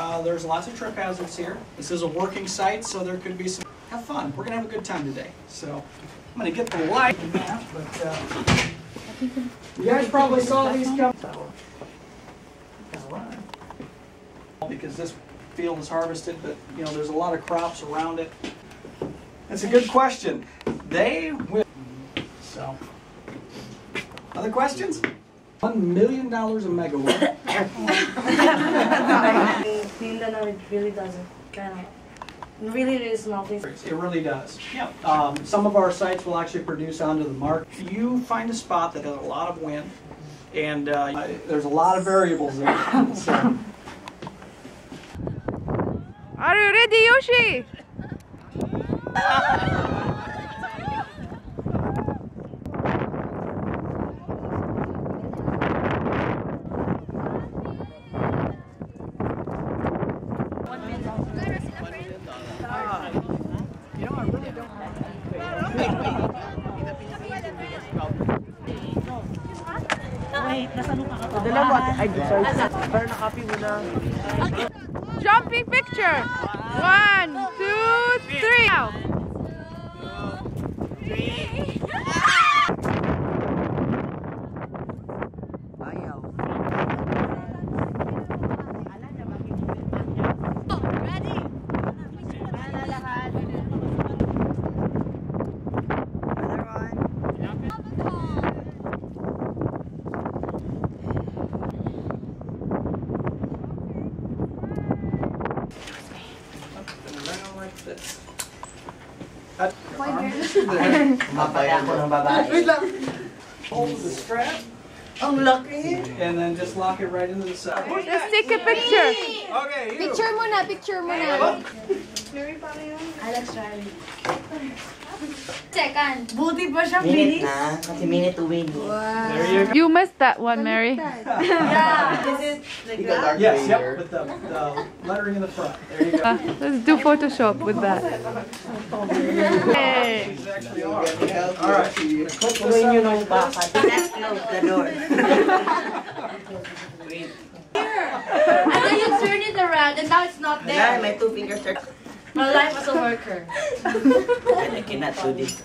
Uh, there's lots of trip hazards here. This is a working site, so there could be some. Have fun. We're gonna have a good time today. So I'm gonna get the light, but uh, you guys probably saw these come. Because this field is harvested, but you know there's a lot of crops around it. That's a good question. They will. So, other questions? One million dollars a megawatt. Mindanao, it really doesn't. Kind of, really, really small place. It really does. Um, some of our sites will actually produce onto the mark. If you find a spot that has a lot of wind, and uh, there's a lot of variables there. So, Are you ready, Yoshi? Dala mo at ID sorry. Pero na copy mo na. Jumping picture. One, two, this. At- Mapaya ko ng babae. Hold the strap, Ang laki! and then just lock it right into the side. Let's take a picture. Okay, you. Picture mo na, picture mo na. Alex Riley. Second. Buti pa siya, Minute bilis. na, kasi minute to win. There you go. You missed that one, Mary. Yeah, this is like that. Yes, yep, with the, the lettering in the front. There you go. Uh, let's do Photoshop with that. Hey. These actually are. All right. Click this Tuloy nyo up. baka. Let's close the door. Wait. And then you turn it around and now it's not Wala, there. may two fingers are... My life as a worker. I cannot do this.